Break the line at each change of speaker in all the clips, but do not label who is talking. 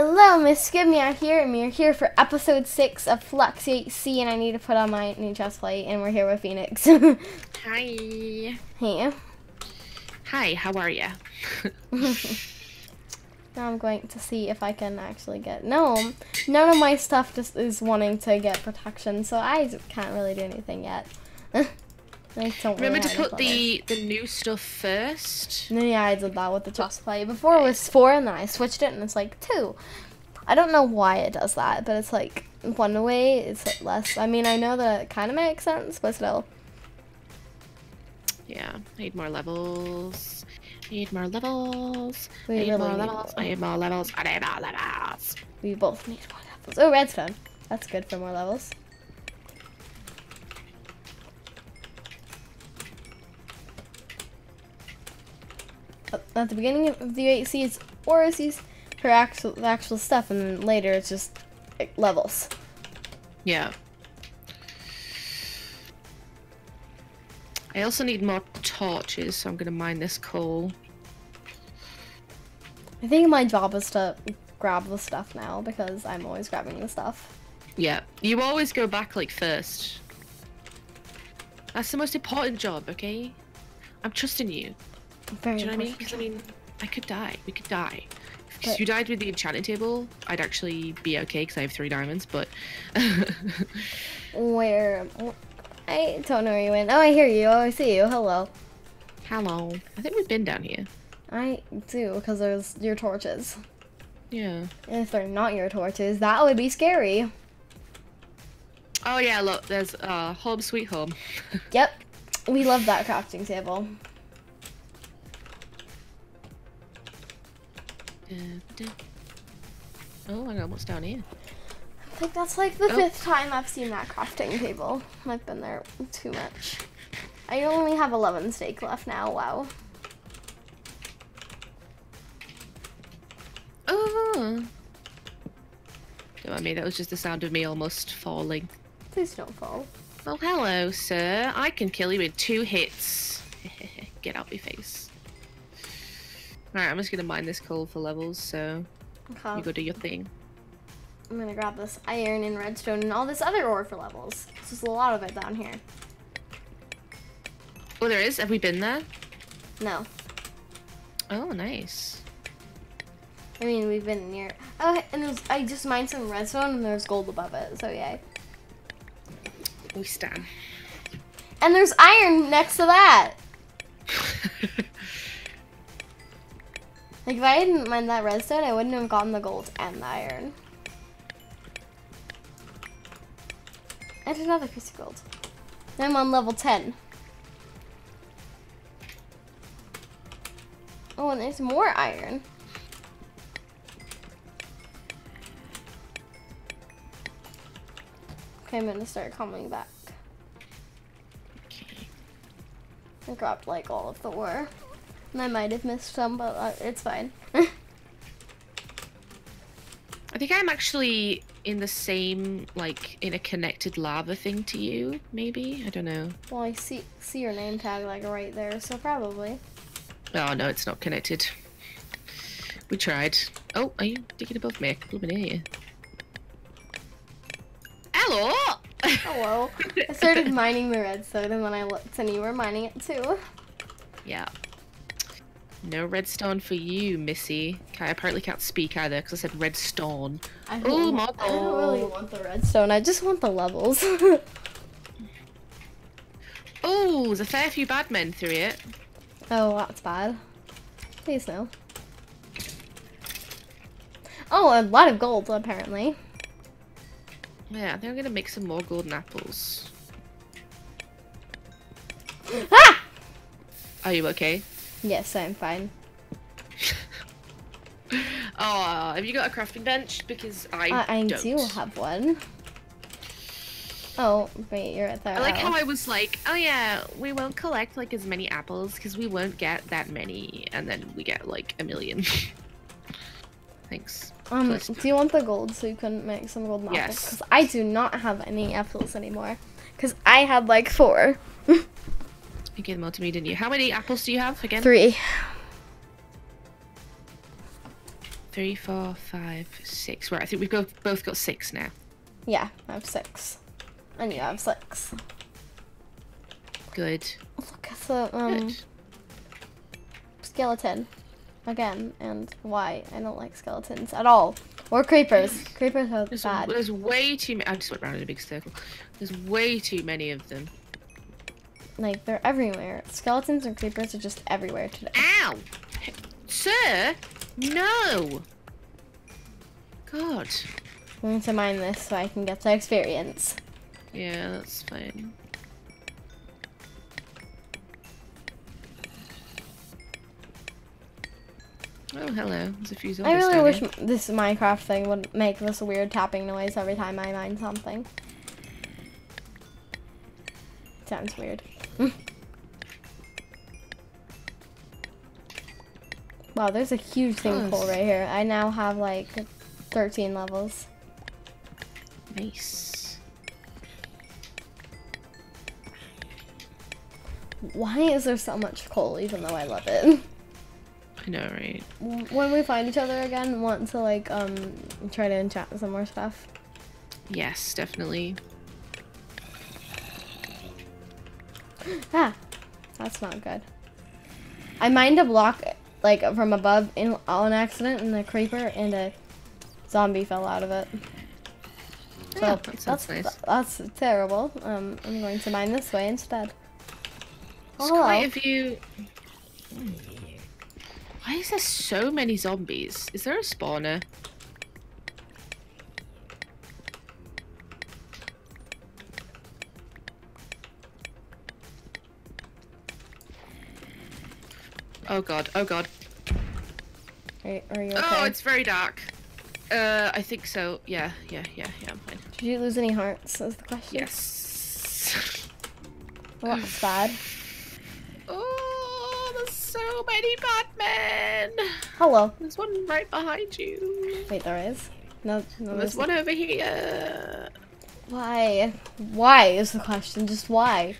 Hello, MsGood Meow here, and we're here for episode 6 of Flux UHC, and I need to put on my new chest plate, and we're here with Phoenix.
Hi.
hey.
Hi, how are you?
now I'm going to see if I can actually get... No, none of my stuff just is wanting to get protection, so I can't really do anything yet.
Remember to put the, the new stuff first?
Yeah, I did that with the chest plate. Before it was 4, and then I switched it, and it's like 2. I don't know why it does that, but it's like one way, it's less. I mean, I know that it kind of makes sense, but still.
Yeah, need more levels. Need more levels.
We
need
really
more
need
levels.
more.
I need more levels. I need more levels.
We both need more levels. Oh, redstone. That's good for more levels. At the beginning of the UHC, it's Oris's her actual the actual stuff, and then later it's just like, levels.
Yeah. I also need more torches, so I'm gonna mine this coal.
I think my job is to grab the stuff now because I'm always grabbing the stuff.
Yeah, you always go back like first. That's the most important job, okay? I'm trusting you.
Very
Do you know what I mean? Because I mean, I could die. We could die. If you died with the enchanting table, I'd actually be okay because I have three diamonds. But
Where? I don't know where you went. Oh, I hear you. Oh, I see you. Hello.
hello, I think we've been down here.
I do because there's your torches.
Yeah.
And if they're not your torches, that would be scary.
Oh yeah, look, there's uh home sweet home.
Yep. We love that crafting table.
Oh, I almost down here.
I think that's like the
Oh.
fifth time I've seen that crafting table. I've been there too much. I only have 11 steak left now. Wow.
Oh. oh don't mind me, that was just the sound of me almost falling.
Please don't fall.
Oh, hello, sir. I can kill you in two hits. Get out of my face. Alright, I'm just gonna mine this coal for levels, so
Okay.
you go do your thing.
I'm gonna grab this iron and redstone and all this other ore for levels. There's a lot of it down here.
Oh, there is? Have we been there?
No.
Oh, nice.
I mean, we've been near. Oh, and there's, I just mined some redstone and there's gold above it, so yay.
We stand.
And there's iron next to that. Like, if I didn't mine that redstone, I wouldn't have gotten the gold and the iron. And another piece of gold. I'm on level 10. Oh, and there's more iron. Okay, I'm gonna start coming back. I grabbed like all of the ore. I might have missed some, but uh, it's fine.
I think I'm actually in the same, like, in a connected lava thing to you, maybe? I don't know.
well, I see see your name tag like right there, so probably.
Oh, no, it's not connected. We tried. Oh, are you digging above me? I'm in here. Hello!
Hello. I started mining the redstone, and then I looked, and you were mining it too.
yeah. No redstone for you, Missy. Okay, I apparently can't speak either because I said redstone.
I
Oh,
don't,
my
I don't really want the redstone. I just want the levels.
Oh, there's a fair few bad men through it.
oh, that's bad. Please no. Oh, a lot of gold apparently.
Yeah, I think I'm gonna make some more golden apples.
Ah!
Are you okay?
Yes, I'm fine.
Oh, have you got a crafting bench? Because I,
I, I
don't.
do have one. Oh, wait, you're at the.
I like how. I was like, oh yeah, we won't collect like as many apples because we won't get that many, and then we get like a million. Thanks.
Um,
Plus-
do you want the gold so you can make some golden apples?
Yes.
Because I do not have any apples anymore. Because I had like four.
You gave them all to me, didn't you? How many apples do you have again?
Three.
three, four, five, six. Right, I think we've both both got six now.
Yeah, I have six. And you have six.
Good.
Look at the um,
Good.
skeleton. Again, and why? I don't like skeletons at all. Or creepers. Creepers are
There's,
bad.
there's way too many. I just went around in a big circle. There's way too many of them.
Like, they're everywhere. Skeletons and creepers are just everywhere today.
Ow! Sir! No! God.
I'm going to mine this so I can get the experience.
Yeah, that's fine. Oh, hello. There's a few
I really wish this Minecraft thing would make this weird tapping noise every time I mine something. Sounds weird. wow, there's a huge sinkhole
Close.
right here. I now have like 13 levels.
Nice.
Why is there so much coal even though I love it?
I know, right?
when we find each other again, want to like um try to enchant some more stuff.
Yes, definitely.
Ah, that's not good. I mined a block like from above in on accident, and a creeper and a zombie fell out of it. So
Yeah, that
that's
nice.
that's terrible. Um, I'm going to mine this way instead.
There's
Oh,
quite
hello.
a few. Why is there so many zombies? Is there a spawner? Oh god, oh god.
Are, you- are you okay?
Oh, it's very dark. Uh, I think so. Yeah, yeah, yeah, yeah, I'm fine.
Did you lose any hearts? Is the question.
Yes.
Well, that's bad.
Oh, there's so many Batmen.
Hello.
There's one right behind you.
Wait, there is. No, no.
There's
There's
one over here.
Why? Why is the question? Just why?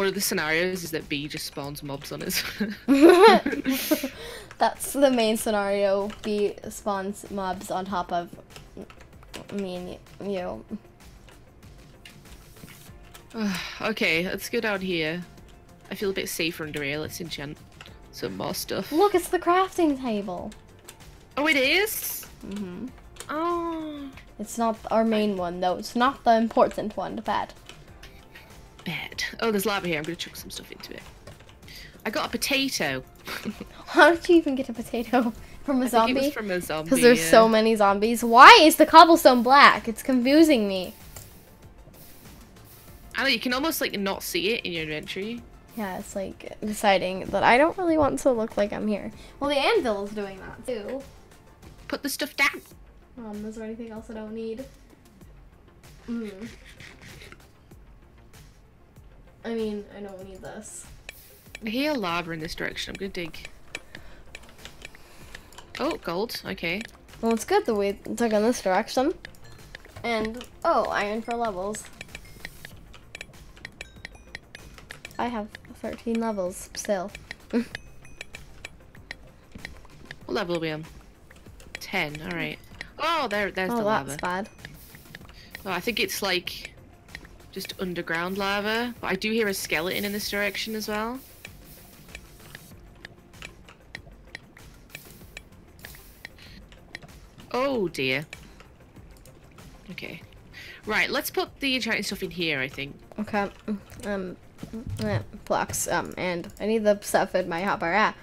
One of the scenarios is that Bea just spawns mobs on us.
That's the main scenario. Bea spawns mobs on top of me and you.
okay, let's go down here. I feel a bit safer under here. Let's enchant some more stuff.
Look, it's the crafting table.
Oh, it is?
Mm-hmm.
Oh.
It's not our main one though. It's not the important one. The bad.
Oh, there's lava here. I'm going to chuck some stuff into it. I got a potato.
How did you even get a potato from a
I
zombie?
from a zombie.
Because there's
yeah.
so many zombies. Why is the cobblestone black? It's confusing me.
I know, you can almost like not see it in your inventory.
Yeah, it's like deciding that I don't really want to look like I'm here. Well, the anvil is doing that too.
Put the stuff down.
Um, is there anything else I don't need? Hmm. I mean, I don't need this.
I hear lava in this direction. I'm going to dig. Oh, gold. Okay.
Well, it's good that we took in this direction. And, oh, iron for levels. I have 13 levels still.
What level are we on? 10. Alright. Oh, there, there's
oh,
the
that's bad.
Oh, I think it's like just underground lava. But I do hear a skeleton in this direction as well. Oh dear. Okay. Right, let's put the enchanting stuff in here, I think.
Okay. Um, yeah, blocks. Um, and I need the stuff in my hopper. Ah.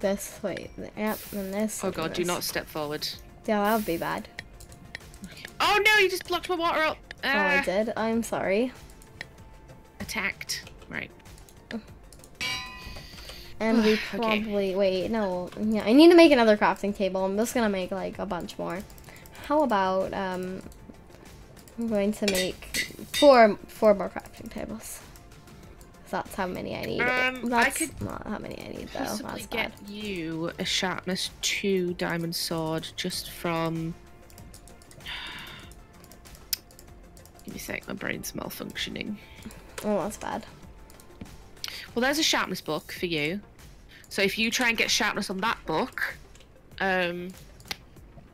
This, wait, yep, and this.
Oh god, do not step forward.
Yeah, that would be bad.
Oh no, you just blocked my water up!
Oh, I
Ah,
did. I'm sorry.
attacked. Right.
And we
Okay.
probably wait. No, yeah, I need to make another crafting table. I'm just gonna make like a bunch more. How about um, I'm going to make four four more crafting tables. That's how many I need.
Um, I
That's
could
not how many I need though.
Possibly
That's
get
bad.
you a sharpness two diamond sword just from. Me sec, my brain's malfunctioning.
Oh, that's bad.
Well, there's a sharpness book for you. So if you try and get sharpness on that book, um,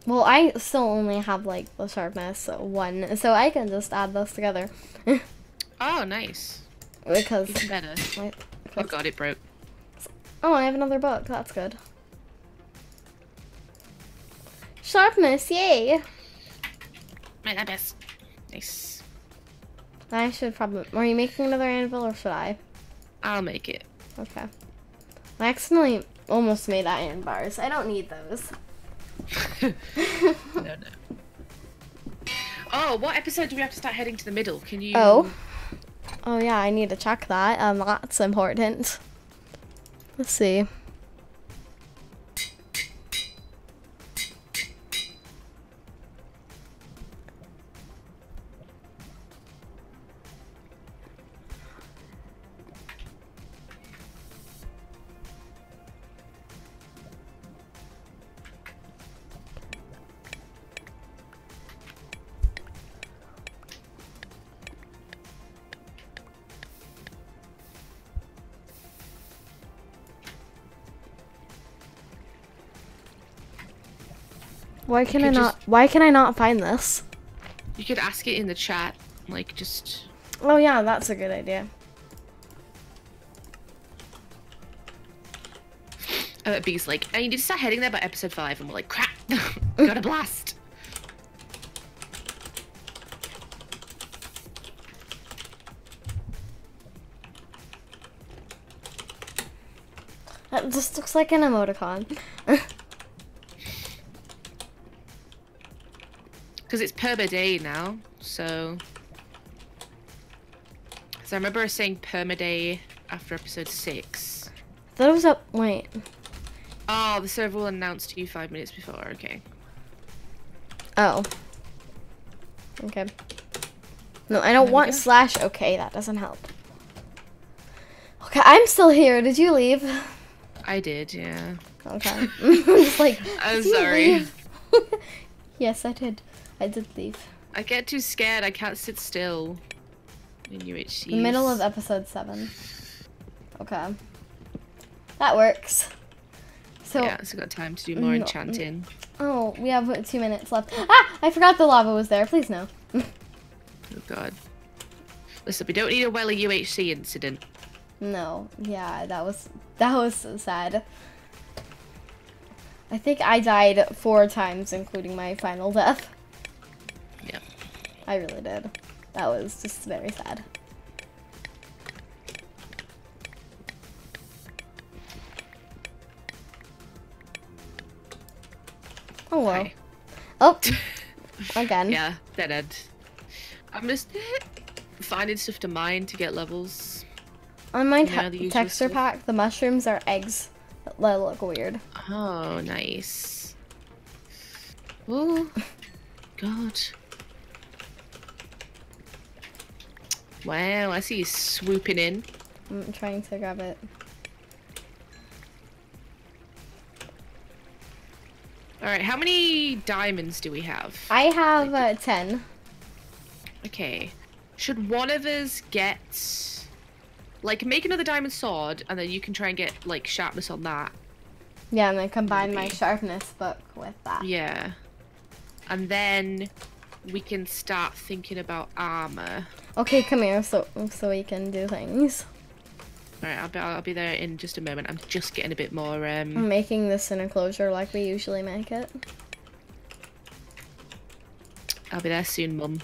Well, I still only have like the sharpness one, so I can just add those together.
oh, nice.
because
Even better.
my-
Oh god, it broke.
oh, I have another book. That's good. Sharpness, yay!
That best. Nice.
I should probably. Are you making another anvil or should I?
I'll make it.
Okay. I accidentally almost made iron bars. I don't need those.
no, no. Oh, what episode do we have to start heading to the middle? Can you?
Oh. Oh yeah, I need to check that. Um, that's important. Let's see. Why can I not? Why can I not find this?
You could ask it in the chat, like just.
Oh yeah, that's a good idea.
I bet Bea's like, I need to start heading there by episode five, and we're like, crap, got a blast.
That just looks like an emoticon.
Because it's per day now, so. So I remember saying permaday after episode six.
that was up. Wait.
Oh, the server will announce to you five minutes before. Okay.
Oh. Okay. No, I don't want slash. Okay, that doesn't help. Okay, I'm still here. Did you leave?
I did, yeah.
Okay. I'm just like.
I'm sorry.
yes, I did. I did leave.
I get too scared. I can't sit still. In UHC.
The middle of episode seven. Okay. That works. So,
Yeah, so got time to do more
No.
enchanting.
oh, we have two minutes left. Ah! I forgot the lava was there. Please no.
Oh god. Listen, we don't need a Welly UHC incident.
No, yeah, that was that was so sad. I think I died four times, including my final death. I really did. That was just very sad. Oh well.
Hi.
Oh, again.
Yeah, dead end. I'm just finding stuff to mine to get levels.
On my te-
the
texture
stuff.
pack, the mushrooms are eggs that look weird.
Oh, nice. Oh, God. Wow, I see you swooping in.
I'm trying to grab it.
Alright, how many diamonds do we have?
I have uh, 10.
Okay. Should one of us get. Like, make another diamond sword, and then you can try and get, like, sharpness on that.
Yeah, and then combine my sharpness book with that.
Yeah. And then we can start thinking about armor.
Okay, come here so so we can do things.
Alright, I'll be, I'll be there in just a moment. I'm just getting a bit more. um
I'm making this an enclosure like we usually make it.
I'll be there soon, Mum.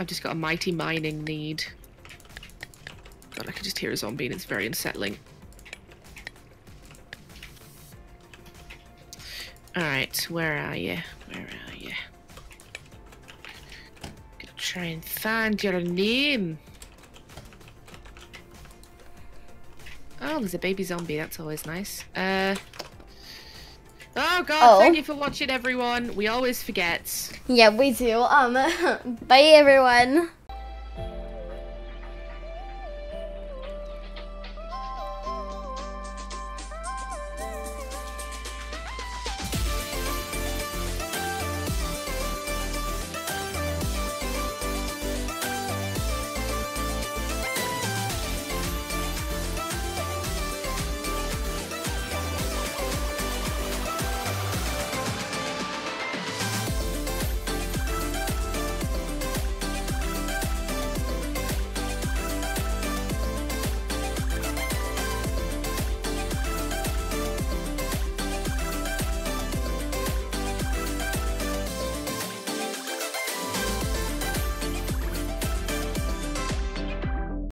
I've just got a mighty mining need. God, I can just hear a zombie and it's very unsettling. Alright, where are you? Where are try and find your name. Oh, there's a baby zombie. That's always nice. Uh. Oh God!
Oh.
Thank you for watching, everyone. We always forget.
Yeah, we do. Um, bye everyone.